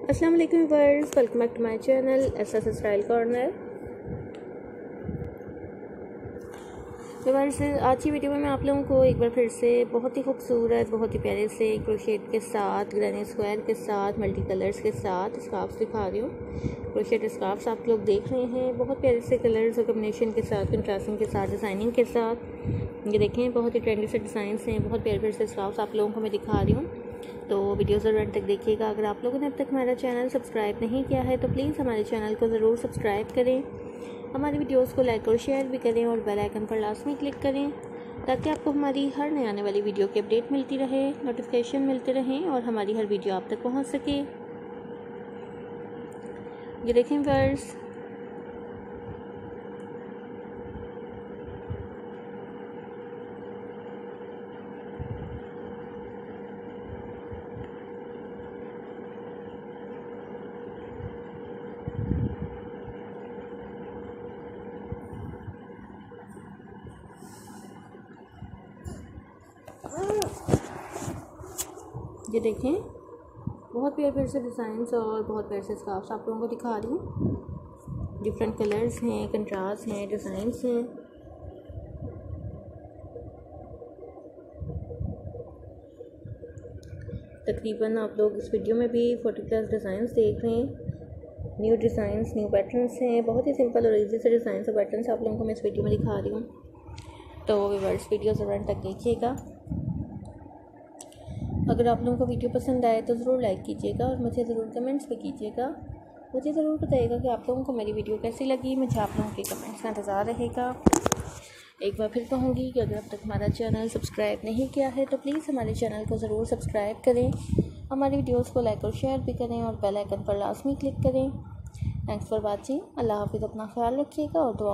अस्सलाम वालेकुम verse welcome back to my channel S S style corner verse आज की वीडियो में मैं आप लोगों को एक बार फिर से बहुत ही खूबसूरत, बहुत ही प्यारे से क्रोशेट के साथ ग्रैनी स्क्वायर के साथ मल्टी कलर्स के साथ स्कार्फ्स दिखा रही हूँ। क्रोशेट स्कार्फ्स आप लोग देख रहे हैं, बहुत प्यारे से कलर्स और कम्बिनेशन के साथ कंट्रास्टिंग के साथ डिज़ाइनिंग के साथ। ये देखें, बहुत ही ट्रेंडी से डिज़ाइन हैं, बहुत प्यारे प्यारे से स्कार्फ्स आप लोगों को मैं दिखा रही हूँ। तो वीडियो ज़रूर तक देखिएगा। अगर आप लोगों ने अब तक हमारा चैनल सब्सक्राइब नहीं किया है तो प्लीज़ हमारे चैनल को ज़रूर सब्सक्राइब करें। हमारी वीडियोस को लाइक और शेयर भी करें और बेल आइकन पर लास्ट में क्लिक करें, ताकि आपको हमारी हर नए आने वाली वीडियो की अपडेट मिलती रहे, नोटिफिकेशन मिलते रहें और हमारी हर वीडियो आप तक पहुँच सके। ये देखें वर्स ये देखें। बहुत प्यारे प्यारे से डिज़ाइंस और बहुत प्यारे से स्कार्फ्स आप लोगों को दिखा रही हूँ। डिफरेंट कलर्स हैं कंट्रास्ट हैं डिज़ाइंस हैं। तकरीबन आप लोग इस वीडियो में भी फोर्टी प्लस डिज़ाइंस देख रहे हैं। न्यू डिज़ाइंस न्यू पैटर्न्स हैं। बहुत ही सिंपल और इजी से डिज़ाइन और पैटर्न्स आप लोगों को मैं इस वीडियो में दिखा रही हूँ। तो व्यूवर्स वीडियो ज़रूर तक देखिएगा। अगर आप लोगों को वीडियो पसंद आए तो ज़रूर लाइक कीजिएगा और मुझे ज़रूर कमेंट्स भी कीजिएगा। मुझे ज़रूर बताइएगा कि आप लोगों को मेरी वीडियो कैसी लगी। मुझे आप लोगों के कमेंट्स का इंतज़ार रहेगा। एक बार फिर कहूँगी कि अगर अब तक हमारा चैनल सब्सक्राइब नहीं किया है तो प्लीज़ हमारे चैनल को ज़रूर सब्सक्राइब करें। हमारी वीडियोस को लाइक और शेयर भी करें और बेल आइकन पर लाजमी क्लिक करें। थैंक्स फॉर वाचिंग अल्लाह हाफिज़। अपना ख्याल रखिएगा और दुआ